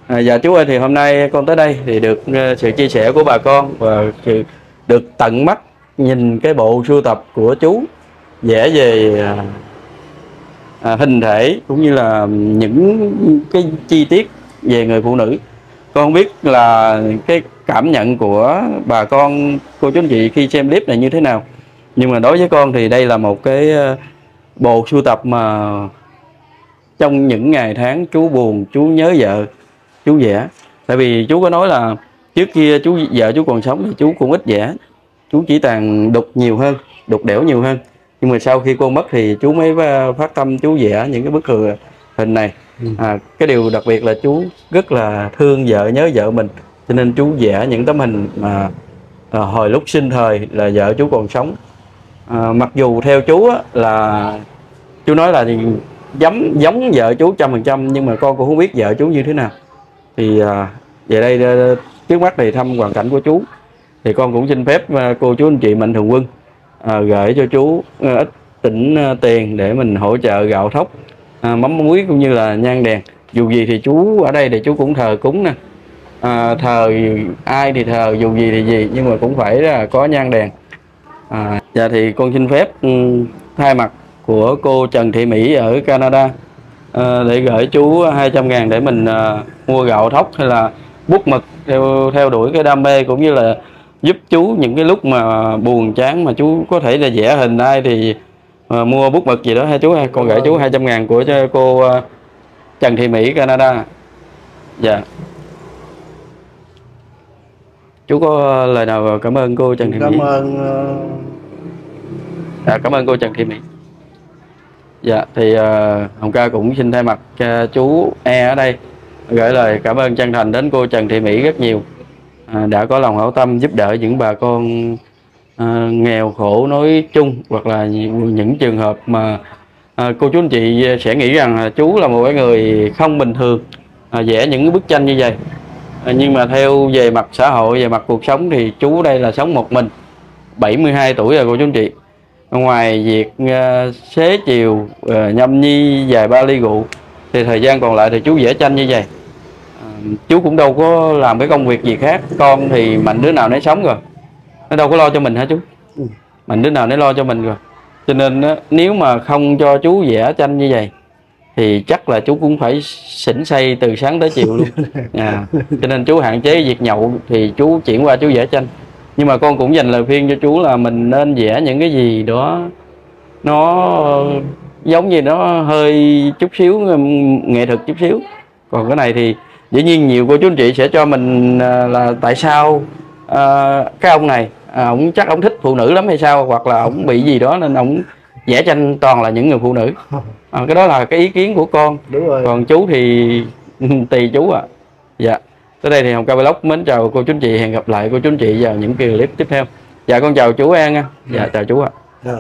à, dạ chú ơi thì hôm nay con tới đây thì được uh, sự chia sẻ của bà con và sự được tận mắt nhìn cái bộ sưu tập của chú. Vẽ về à, à, hình thể cũng như là những cái chi tiết về người phụ nữ. Con không biết là cái cảm nhận của bà con cô chú anh chị khi xem clip này như thế nào. Nhưng mà đối với con thì đây là một cái ờ, bộ sưu tập mà trong những ngày tháng chú buồn chú nhớ vợ chú vẽ tại vì chú có nói là trước kia chú vợ chú còn sống thì chú cũng ít vẽ chú chỉ tàn đục nhiều hơn đục đẽo nhiều hơn. Nhưng mà sau khi cô mất thì chú mới phát tâm chú vẽ những cái bức hình này. Ừ. à, cái điều đặc biệt là chú rất là thương vợ nhớ vợ mình. Cho nên chú vẽ những tấm hình mà à, hồi lúc sinh thời là vợ chú còn sống. À, mặc dù theo chú á, là chú nói là giống giống vợ chú trăm phần trăm nhưng mà con cũng không biết vợ chú như thế nào thì à, về đây à, trước mắt thì thăm hoàn cảnh của chú. Thì con cũng xin phép à, cô chú anh chị mạnh thường quân à, gửi cho chú à, ít tỉnh tiền để mình hỗ trợ gạo thóc à, mắm muối cũng như là nhang đèn. Dù gì thì chú ở đây thì chú cũng thờ cúng nè. À, thờ ai thì thờ dù gì thì gì nhưng mà cũng phải là có nhang đèn. À, dạ thì con xin phép ừ, thay mặt của cô Trần Thị Mỹ ở Canada à, để gửi chú 200 ngàn để mình à, mua gạo thóc hay là bút mực theo theo đuổi cái đam mê cũng như là giúp chú những cái lúc mà buồn chán mà chú có thể là vẽ hình ai thì à, mua bút mực gì đó. Hay chú ha con gửi chú 200 ngàn của cho cô à, Trần Thị Mỹ Canada. Dạ. Chú có lời nào cảm ơn cô Trần Thị Mỹ? Cảm ơn ờ, à, cảm ơn cô Trần Thị Mỹ dạ thì uh, Hồng ca cũng xin thay mặt uh, chú E ở đây gửi lời cảm ơn chân thành đến cô Trần Thị Mỹ rất nhiều. Uh, đã có lòng hảo tâm giúp đỡ những bà con uh, nghèo khổ nói chung hoặc là những, những trường hợp mà uh, cô chú anh chị sẽ nghĩ rằng uh, chú là một cái người không bình thường uh, vẽ những bức tranh như vậy. Uh, nhưng mà theo về mặt xã hội về mặt cuộc sống thì chú đây là sống một mình 72 tuổi rồi cô chú anh chị ngoài việc uh, xế chiều uh, nhâm nhi vài ba ly rượu thì thời gian còn lại thì chú vẽ tranh như vậy. À, chú cũng đâu có làm cái công việc gì khác. Con thì mạnh đứa nào nấy sống rồi. Nó đâu có lo cho mình hả chú? Ừ. mạnh đứa nào nấy lo cho mình rồi. Cho nên á, nếu mà không cho chú vẽ tranh như vậy thì chắc là chú cũng phải xỉn say từ sáng tới chiều luôn. (laughs) À, cho nên chú hạn chế việc nhậu thì chú chuyển qua chú vẽ tranh nhưng mà con cũng dành lời khuyên cho chú là mình nên vẽ những cái gì đó nó giống như nó hơi chút xíu nghệ thuật chút xíu. Còn cái này thì dĩ nhiên nhiều cô chú anh chị sẽ cho mình à, là tại sao à, cái ông này à, ông chắc ông thích phụ nữ lắm hay sao? Hoặc là ông bị gì đó nên ông vẽ tranh toàn là những người phụ nữ. À, cái đó là cái ý kiến của con. Đúng rồi. Còn chú thì (laughs) tùy chú ạ. Dạ tới đây thì hồng ca vlog mến chào cô chú anh chị. Hẹn gặp lại cô chú anh chị vào những clip tiếp theo. Dạ con chào chú an nha. Dạ chào chú ạ. Dạ.